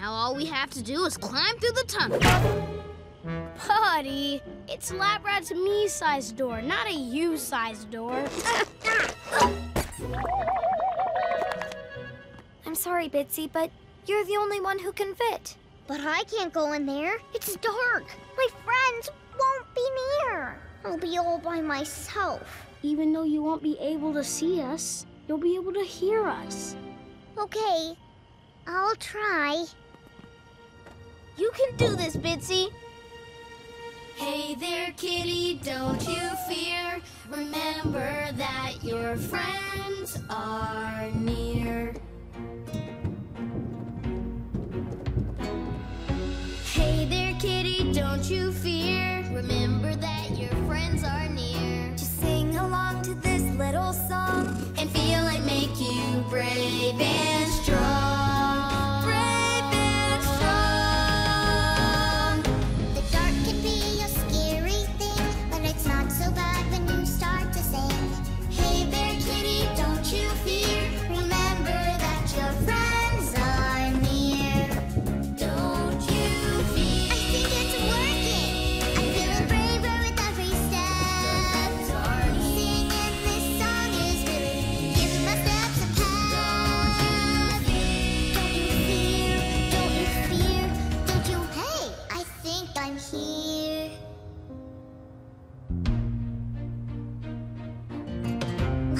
Now all we have to do is climb through the tunnel. Buddy, it's Lab Rat's me-sized door, not a you-sized door. I'm sorry, Bitsy, but you're the only one who can fit. But I can't go in there. It's dark. My friends won't be near. I'll be all by myself. Even though you won't be able to see us, you'll be able to hear us. Okay, I'll try. You can do this, Bitsy. Hey there, kitty, don't you fear. Remember that your friends are near. Hey there, kitty, don't you fear. Remember that your friends are near. Just sing along to this little song. And feel like make you brave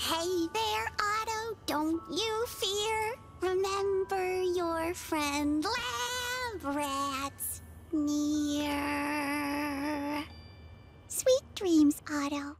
Hey there, Otto, don't you fear. Remember your friend Lab Rat's near. Sweet dreams, Otto.